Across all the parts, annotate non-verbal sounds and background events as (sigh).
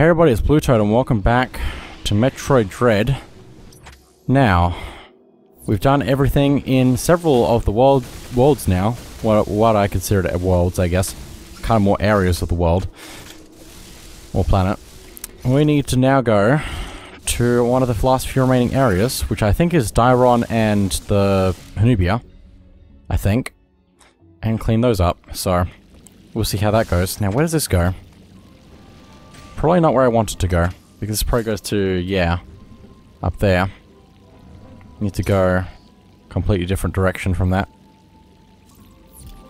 Hey everybody, it's Blue Toad and welcome back to Metroid Dread. Now, we've done everything in several of the world worlds now. What, what I consider worlds, I guess. Kind of more areas of the world. Or planet. We need to now go to one of the last few remaining areas, which I think is Dairon and the Hanubia. I think. And clean those up, so we'll see how that goes. Now, where does this go? Probably not where I wanted to go, because this probably goes to, yeah, up there. Need to go completely different direction from that.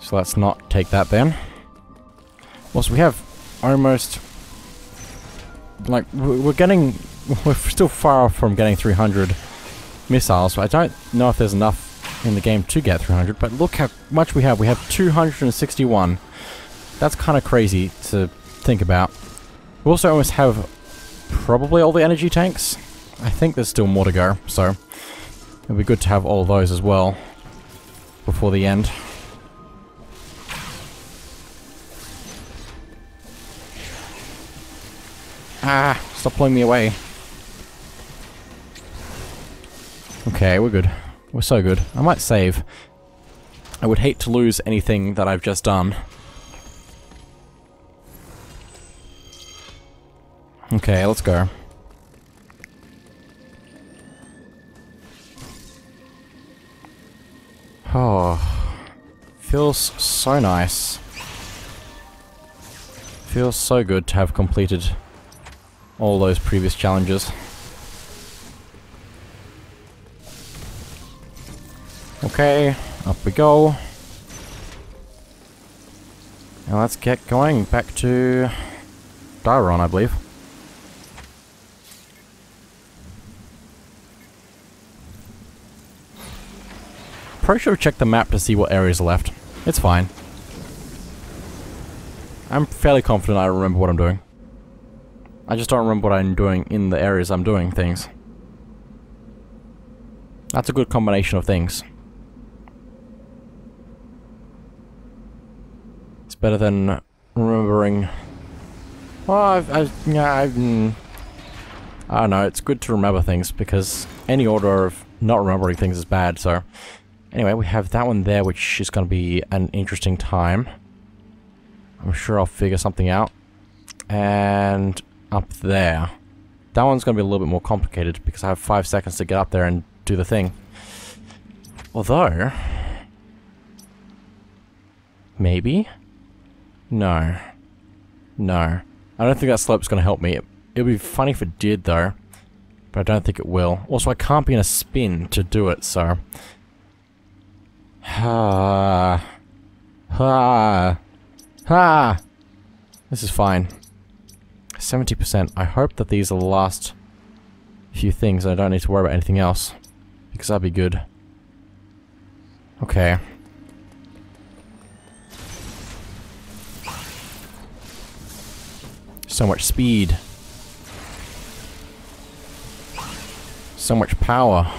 So let's not take that then. Also, we have almost... Like, we're getting... (laughs) We're still far off from getting 300 missiles, I don't know if there's enough in the game to get 300, but look how much we have. We have 261. That's kind of crazy to think about. We also almost have probably all the energy tanks. I think there's still more to go, so it'd be good to have all those as well before the end. Ah, stop pulling me away. Okay, we're good. We're so good. I might save. I would hate to lose anything that I've just done. Okay, let's go. Oh, feels so nice. Feels so good to have completed all those previous challenges. Okay, up we go. Now let's get going back to Dairon, I believe. Probably should have checked the map to see what areas are left. It's fine. I'm fairly confident I remember what I'm doing. I just don't remember what I'm doing in the areas I'm doing things. That's a good combination of things. It's better than remembering... Well, I've... I've, yeah, I've mm, I don't know, it's good to remember things, because any order of not remembering things is bad, so... Anyway, we have that one there, which is going to be an interesting time. I'm sure I'll figure something out. And up there. That one's going to be a little bit more complicated, because I have five seconds to get up there and do the thing. Although... Maybe? No. No. I don't think that slope's going to help me. It, it would be funny if it did, though. But I don't think it will. Also, I can't be in a spin to do it, so... Ha. Ha. Ha. This is fine. 70%. I hope that these are the last few things I don't need to worry about anything else. Because that'd be good. Okay. So much speed. So much power.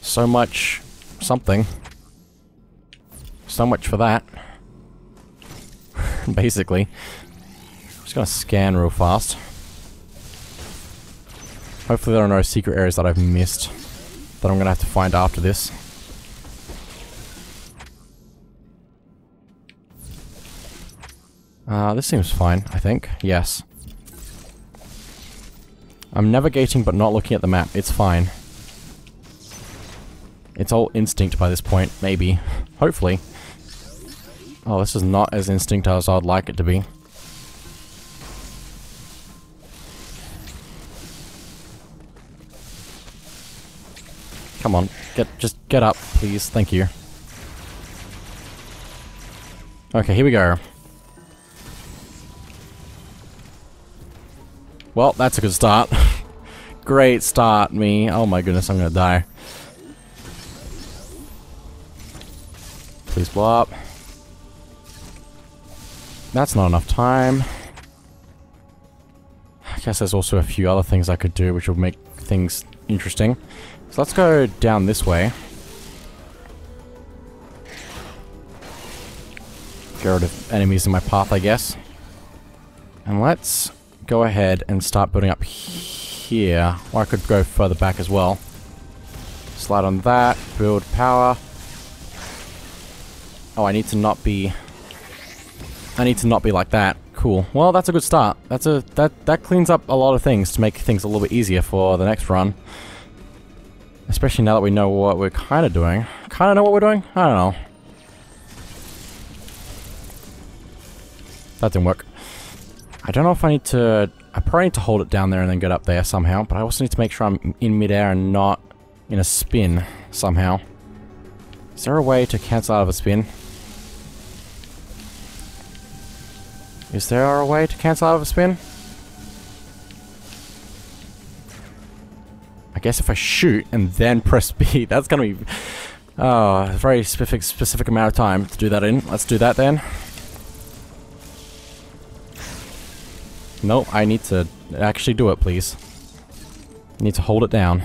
So much something. So much for that. (laughs) Basically. Just gonna scan real fast. Hopefully there are no secret areas that I've missed that I'm gonna have to find after this. Uh, this seems fine, I think. Yes. I'm navigating but not looking at the map. It's fine. It's all instinct by this point, maybe. Hopefully. Oh, this is not as instinct as I'd like it to be. Come on, get just get up, please. Thank you. Okay, here we go. Well, that's a good start. (laughs) Great start, me. Oh my goodness, I'm gonna die. Please blow up. That's not enough time. I guess there's also a few other things I could do which will make things interesting. So let's go down this way. Get rid of enemies in my path, I guess. And let's go ahead and start building up here. Or I could go further back as well. Slide on that, build power. Oh, I need to not be... I need to not be like that. Cool. Well, that's a good start. That's a that that cleans up a lot of things to make things a little bit easier for the next run. Especially now that we know what we're kind of doing. Kind of know what we're doing? I don't know. That didn't work. I don't know if I need to... I probably need to hold it down there and then get up there somehow, but I also need to make sure I'm in midair and not in a spin somehow. Is there a way to cancel out of a spin? Is there a way to cancel out of a spin? I guess if I shoot and then (laughs) press B, that's gonna be... Oh, a very specific, specific amount of time to do that in. Let's do that then. No, I need to actually do it, please. I need to hold it down.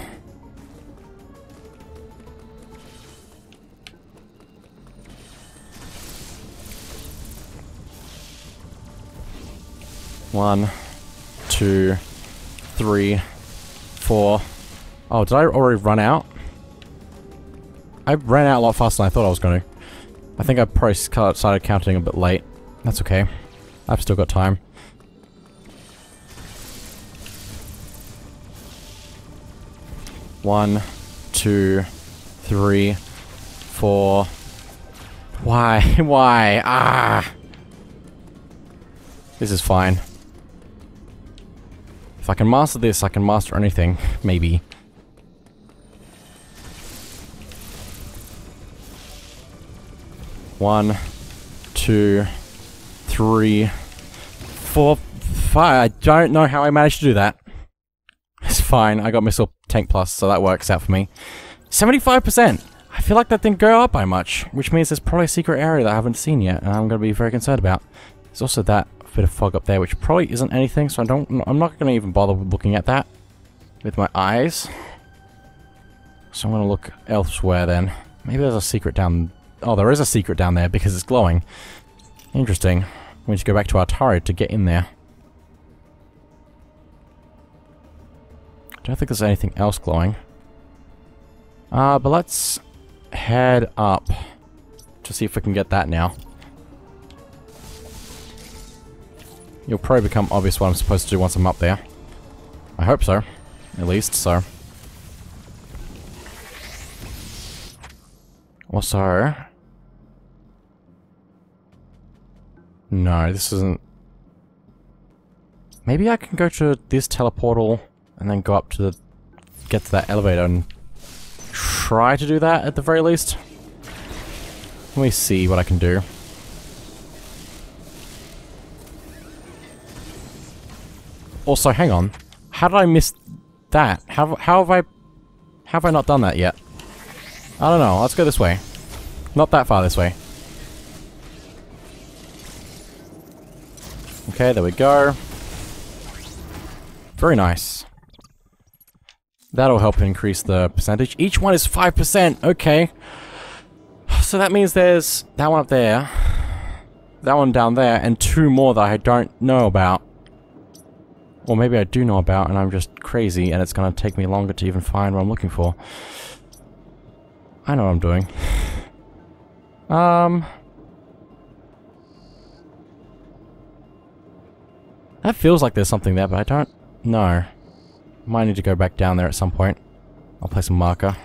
One, two, three, four. Oh, did I already run out? I ran out a lot faster than I thought I was going to. I think I probably started counting a bit late. That's okay. I've still got time. One, two, three, four. Why? (laughs) Why? Ah! This is fine. If I can master this, I can master anything. Maybe. One, two, three, four, five. I don't know how I managed to do that. It's fine. I got Missile Tank Plus, so that works out for me. 75%! I feel like that didn't go up by much, which means there's probably a secret area that I haven't seen yet, and I'm going to be very concerned about. There's also that bit of fog up there, which probably isn't anything, so I don't, I'm not going to even bother looking at that with my eyes. So I'm going to look elsewhere then. Maybe there's a secret down... Oh, there is a secret down there because it's glowing. Interesting. We need to go back to our turret to get in there. I don't think there's anything else glowing. Uh, but let's head up to see if we can get that now. You'll probably become obvious what I'm supposed to do once I'm up there. I hope so. At least, so. Also... No, this isn't... Maybe I can go to this teleportal and then go up to the... get to that elevator and try to do that at the very least. Let me see what I can do. Oh, also, hang on. How did I miss that? How, how have I... How have I not done that yet? I don't know. Let's go this way. Not that far this way. Okay, there we go. Very nice. That'll help increase the percentage. Each one is 5%! Okay. So that means there's that one up there, that one down there, and two more that I don't know about. Or maybe I do know about and I'm just crazy and it's going to take me longer to even find what I'm looking for. I know what I'm doing. (sighs) um... That feels like there's something there, but I don't know. Might need to go back down there at some point. I'll place a marker.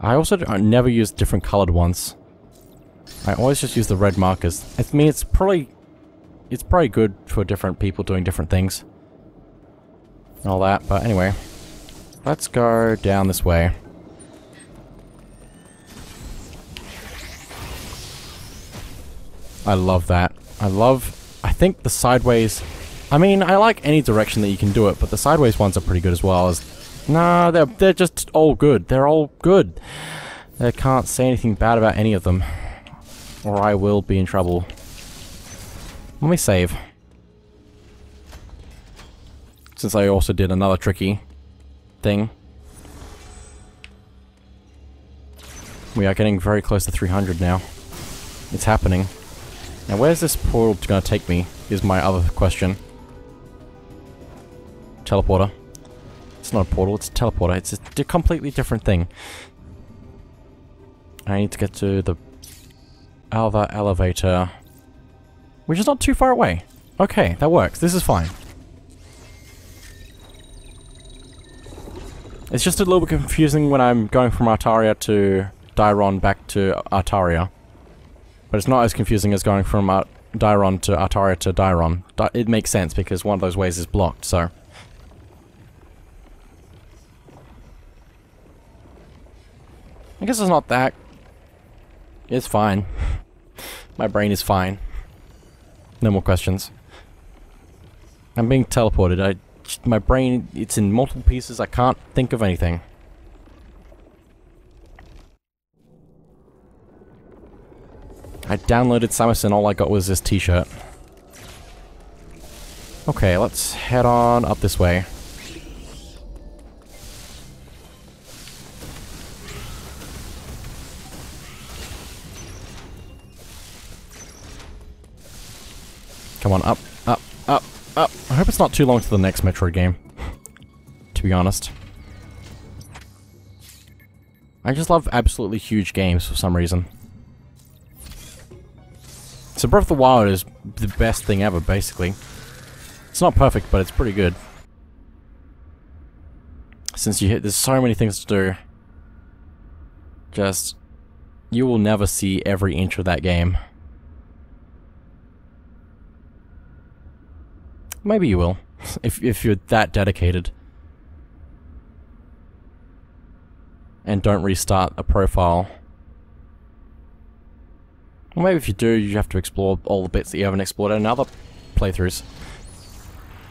I also I never use different colored ones. I always just use the red markers. I mean, it's probably... It's probably good for different people doing different things and all that. But anyway, let's go down this way. I love that. I love... I think the sideways... I mean, I like any direction that you can do it, but the sideways ones are pretty good as well. As Nah, they're, they're just all good. They're all good. I can't say anything bad about any of them. Or I will be in trouble. Let me save. Since I also did another tricky thing. We are getting very close to 300 now. It's happening. Now where's this portal to take me, is my other question. teleporter. It's not a portal, it's a teleporter. It's a completely different thing. I need to get to the other elevator, which is not too far away. Okay, that works. This is fine. It's just a little bit confusing when I'm going from Artaria to Dairon back to Artaria. But it's not as confusing as going from Ar to Artaria to Dairon. Di it makes sense because one of those ways is blocked, so... I guess it's not that... It's fine. (laughs) My brain is fine. No more questions. I'm being teleported. I my brain, it's in multiple pieces. I can't think of anything. I downloaded Samus all I got was this t-shirt. Okay, let's head on up this way. Come on, up, I hope it's not too long to the next Metroid game. to be honest. I just love absolutely huge games for some reason. So Breath of the Wild is the best thing ever, basically. It's not perfect, but it's pretty good. Since you hit, there's so many things to do. Just, you will never see every inch of that game. Maybe you will, if, if you're that dedicated. And don't restart a profile. Or maybe if you do, you have to explore all the bits that you haven't explored in other playthroughs.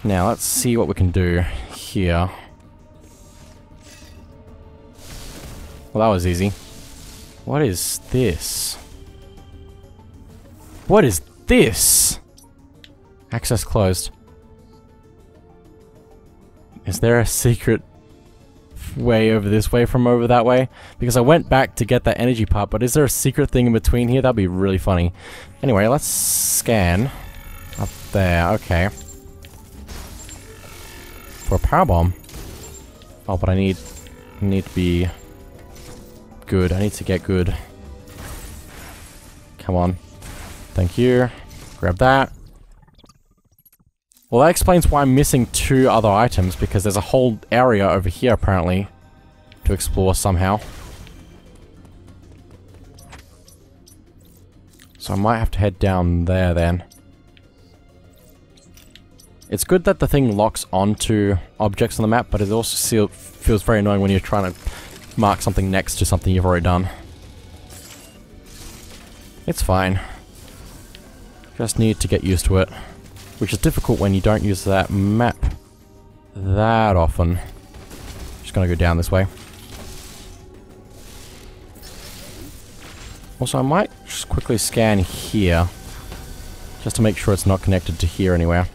Now, let's see what we can do here. Well, that was easy. What is this? What is this? Access closed. Is there a secret way over this way from over that way? Because I went back to get that energy part, but is there a secret thing in between here? That'd be really funny. Anyway, let's scan. Up there, okay. For a power bomb. Oh, but I need need to be good. I need to get good. Come on. Thank you. Grab that. Well, that explains why I'm missing two other items, because there's a whole area over here, apparently, to explore somehow. So I might have to head down there, then. It's good that the thing locks onto objects on the map, but it also feels very annoying when you're trying to mark something next to something you've already done. It's fine. Just need to get used to it. Which is difficult when you don't use that map that often. Just gonna go down this way. Also, I might just quickly scan here. Just to make sure it's not connected to here anywhere.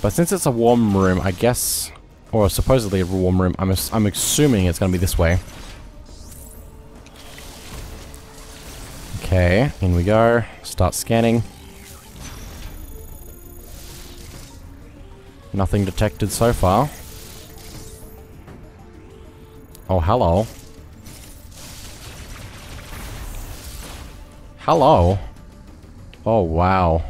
But since it's a warm room, I guess... Or supposedly a warm room, I'm, I'm assuming it's gonna be this way. Okay, in we go. Start scanning. Nothing detected so far. Oh, hello. Hello. Oh, wow.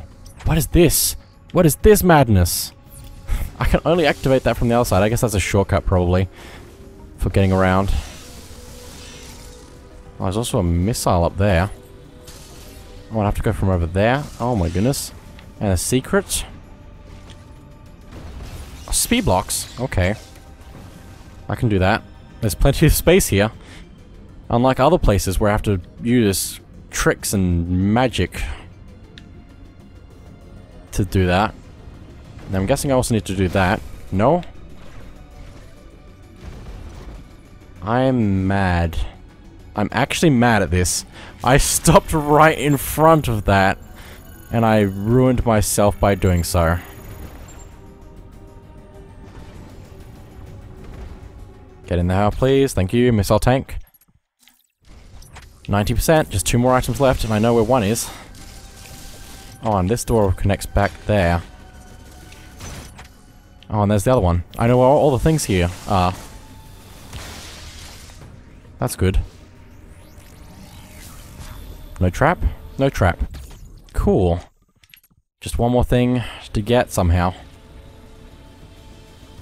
What is this? What is this madness? (laughs) I can only activate that from the other side. I guess that's a shortcut, probably, for getting around. Oh, there's also a missile up there. Oh, I have to go from over there. Oh, my goodness. And a secret. Speed blocks. Okay. I can do that. There's plenty of space here. Unlike other places where I have to use tricks and magic to do that. I'm guessing I also need to do that. No? I'm mad. I'm actually mad at this. I stopped right in front of that, and I ruined myself by doing so. Get in there, please. Thank you, missile tank. 90%, just two more items left, and I know where one is. Oh, and this door connects back there. Oh, and there's the other one. I know where all, all the things here are. That's good. No trap? No trap. Cool. Just one more thing to get somehow.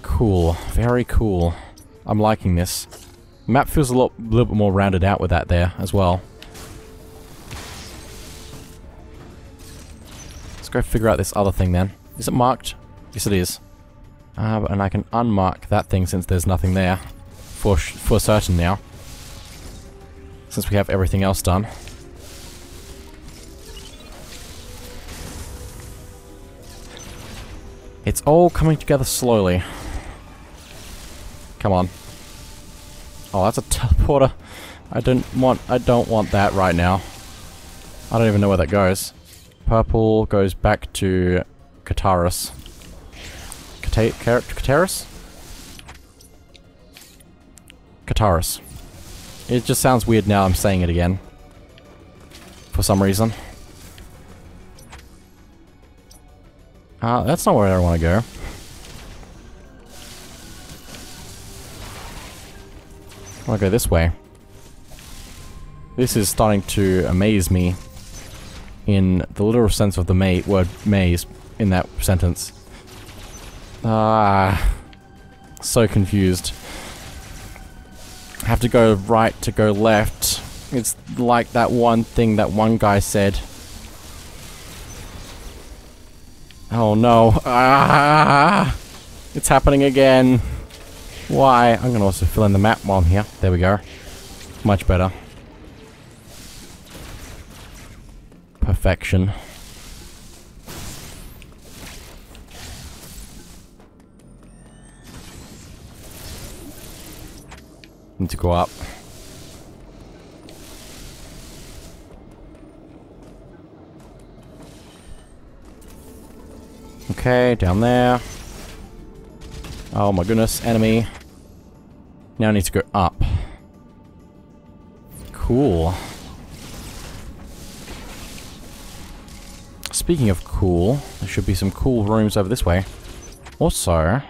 Cool. Very cool. I'm liking this. Map feels a lot, little bit more rounded out with that there as well. Let's go figure out this other thing then. Is it marked? Yes it is. Uh, and I can unmark that thing since there's nothing there. For, for certain now. Since we have everything else done. It's all coming together slowly. Come on. Oh, that's a teleporter. (laughs) I don't want I don't want that right now. I don't even know where that goes. Purple goes back to Cataris. Cata Cataris? Cataris. It just sounds weird now I'm saying it again. For some reason. Uh, that's not where I want to go. I want to go this way. This is starting to amaze me in the literal sense of the ma word maze in that sentence. Ah, so confused. Have to go right to go left. It's like that one thing that one guy said. Oh no. Ah! It's happening again. Why? I'm gonna also fill in the map while I'm here. There we go. Much better. Perfection. Need to go up. Okay, down there. Oh my goodness, enemy. Now I need to go up. Cool. Speaking of cool, there should be some cool rooms over this way. Also...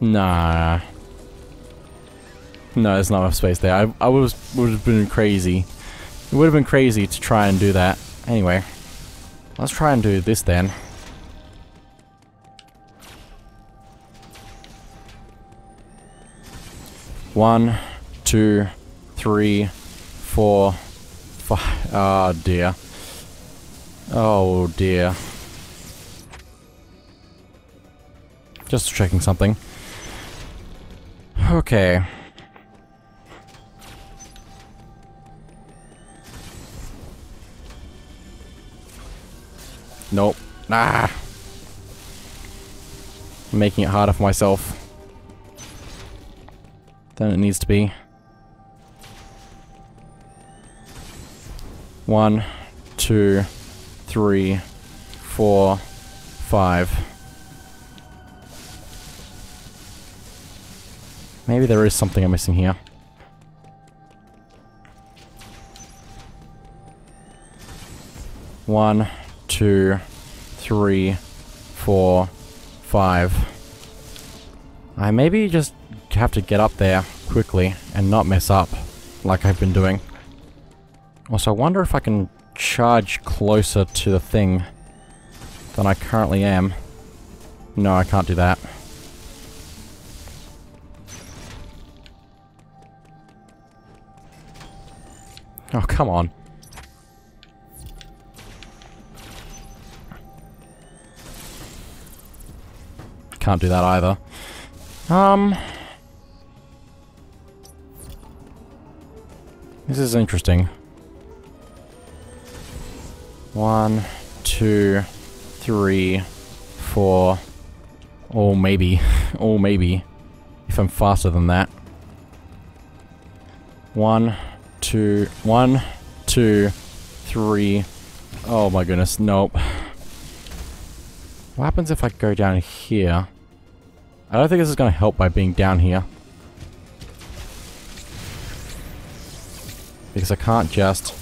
Nah. No, there's not enough space there. I, I was, would have been crazy. It would have been crazy to try and do that. Anyway. Let's try and do this then. One, two, three, four, five. Oh dear. Oh dear. Just checking something. Okay. Nope. Ah. I'm making it harder for myself than it needs to be. One, two, three, four, five. Maybe there is something I'm missing here. One, two, three, four, five. I maybe just have to get up there quickly and not mess up like I've been doing. Also, I wonder if I can charge closer to the thing than I currently am. No, I can't do that. Oh, come on. Can't do that either. Um... This is interesting. One, two, three, four, or maybe, (laughs) or maybe, if I'm faster than that. One, two, one, two, three. Oh my goodness, nope. What happens if I go down here? I don't think this is going to help by being down here. Because I can't just...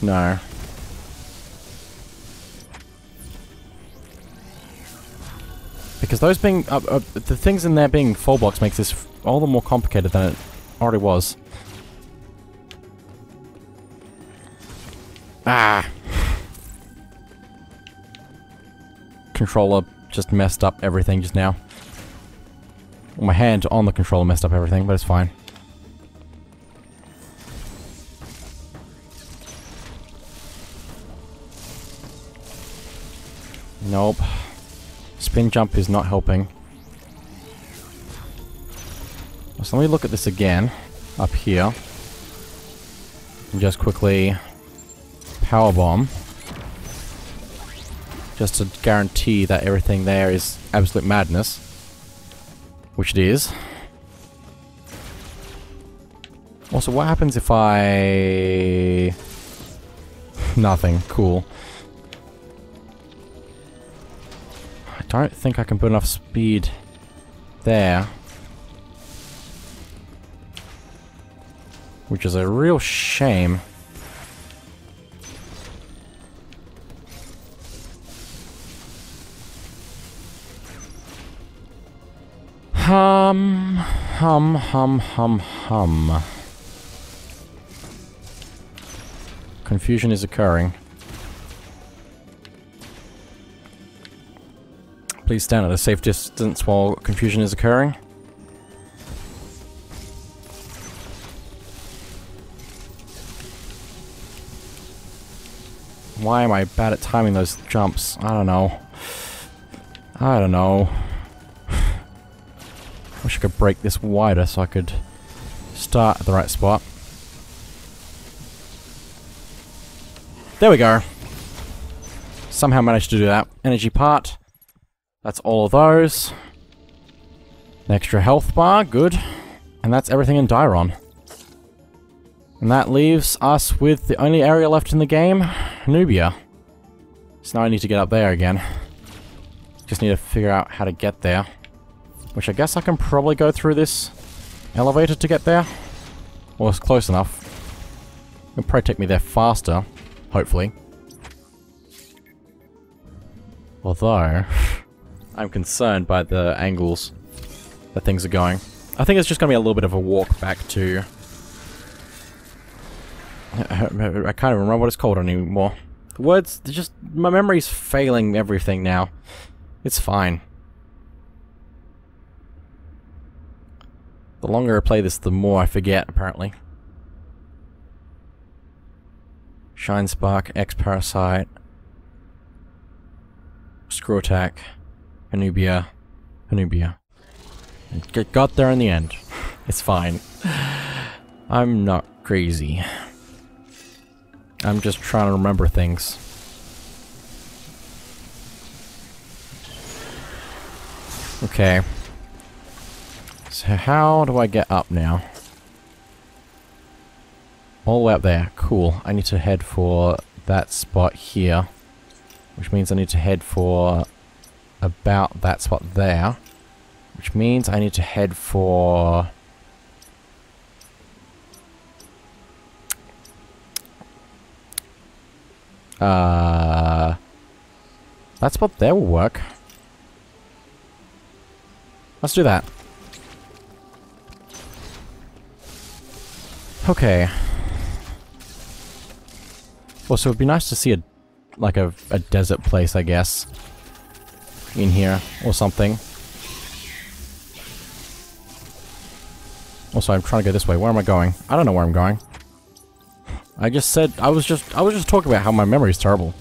No. Because those being... Uh, uh, the things in there being full blocks makes this all the more complicated than it already was. Ah! Controller just messed up everything just now. My hand on the controller messed up everything, but it's fine. Nope. Spin jump is not helping. So let me look at this again. Up here. And just quickly... Power bomb. Just to guarantee that everything there is absolute madness. Which it is. Also, what happens if I... (laughs) Nothing. Cool. Don't think I can put enough speed there. Which is a real shame. Hum, hum, hum, hum, hum. Confusion is occurring. Please stand at a safe distance while confusion is occurring. Why am I bad at timing those jumps? I don't know. I don't know. (sighs) Wish I could break this wider so I could start at the right spot. There we go. Somehow managed to do that. Energy part. That's all of those. An extra health bar, good. And that's everything in Dairon. And that leaves us with the only area left in the game, Nubia. So now I need to get up there again. Just need to figure out how to get there. Which I guess I can probably go through this elevator to get there. Well, it's close enough. It'll probably take me there faster, hopefully. Although... I'm concerned by the angles that things are going. I think it's just going to be a little bit of a walk back to... I can't even remember what it's called anymore. The words, just... My memory's failing everything now. It's fine. The longer I play this, the more I forget, apparently. Shine Spark, X-Parasite, Screw Attack. Anubia. Anubia. Get, got there in the end. It's fine. I'm not crazy. I'm just trying to remember things. Okay. So how do I get up now? All the way up there. Cool. I need to head for that spot here. Which means I need to head for about that spot there. Which means I need to head for... Uh, that spot there will work. Let's do that. Okay. Also, it'd be nice to see a, like a, a desert place, I guess in here or something. Also, I'm trying to go this way. Where am I going? I don't know where I'm going. I just said I was just I was just talking about how my memory is terrible.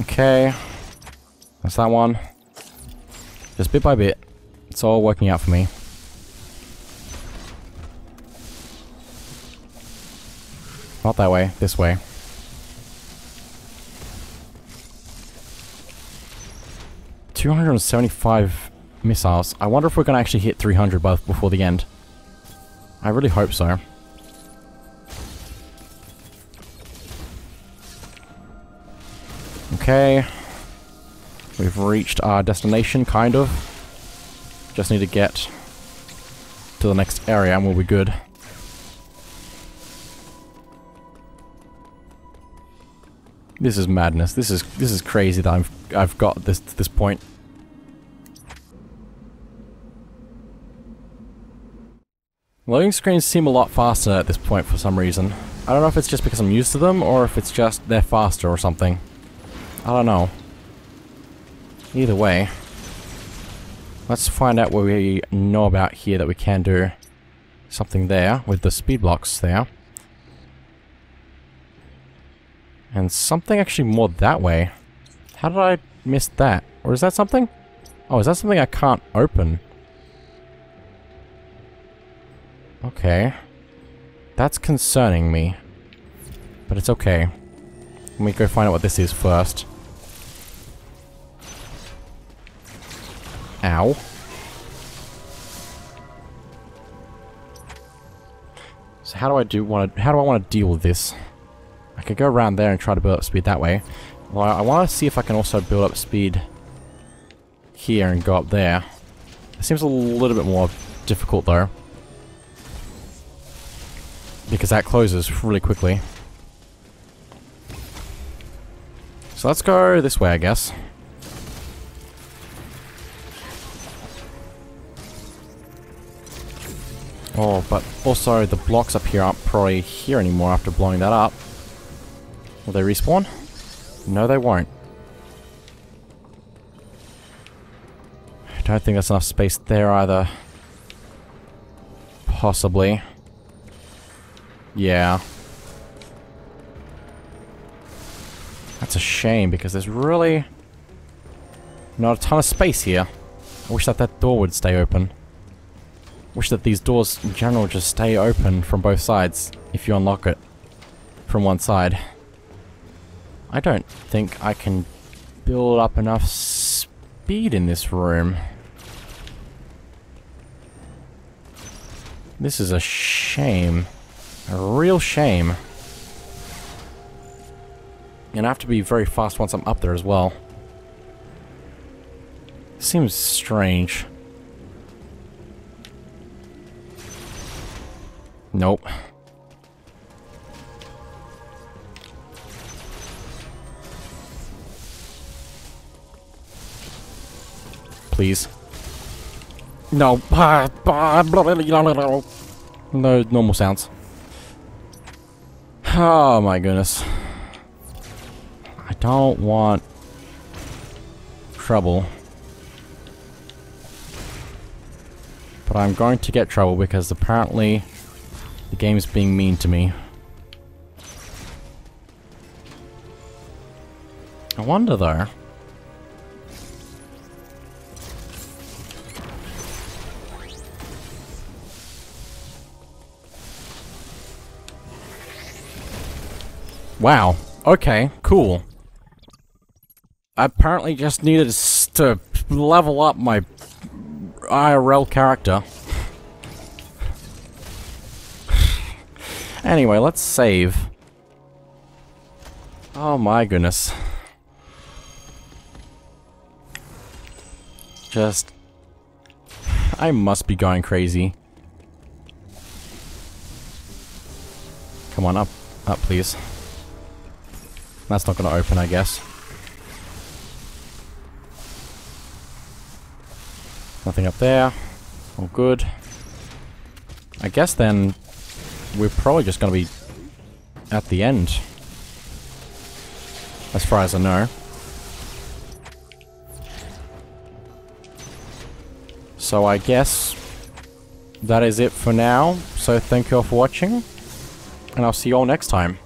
Okay. That's that one. Just bit by bit. It's all working out for me. Not that way, this way. Two hundred and seventy-five missiles. I wonder if we're gonna actually hit 300 by, before the end. I really hope so. Okay. We've reached our destination, kind of. Just need to get to the next area and we'll be good. This is madness. This is this is crazy that I've I've got this to this point. Loading screens seem a lot faster at this point for some reason. I don't know if it's just because I'm used to them or if it's just they're faster or something. I don't know. Either way. Let's find out what we know about here that we can do something there with the speed blocks there. And something actually more that way. How did I miss that? Or is that something? Oh, is that something I can't open? Okay. That's concerning me. But it's okay. Let me go find out what this is first. Ow. So how do I do want to, how do I want to deal with this? I could go around there and try to build up speed that way. Well, I want to see if I can also build up speed here and go up there. It seems a little bit more difficult though. Because that closes really quickly. So let's go this way, I guess. Oh, but also the blocks up here aren't probably here anymore after blowing that up. Will they respawn? No, they won't. I don't think there's enough space there either. Possibly. Yeah. That's a shame because there's really not a ton of space here. I wish that that door would stay open. Wish that these doors in general just stay open from both sides if you unlock it from one side. I don't think I can build up enough speed in this room. This is a shame. A real shame. And I have to be very fast once I'm up there as well. Seems strange. Nope. Please. No. No normal sounds. Oh my goodness. I don't want trouble. But I'm going to get trouble because apparently the game's being mean to me. I wonder though. Wow. Okay, cool. I apparently just needed to level up my IRL character. (sighs) anyway, let's save. Oh my goodness. Just... I must be going crazy. Come on, up. Up, please. That's not going to open, I guess. Nothing up there. All good. I guess then we're probably just going to be at the end. As far as I know. So I guess that is it for now. So thank you all for watching. And I'll see you all next time.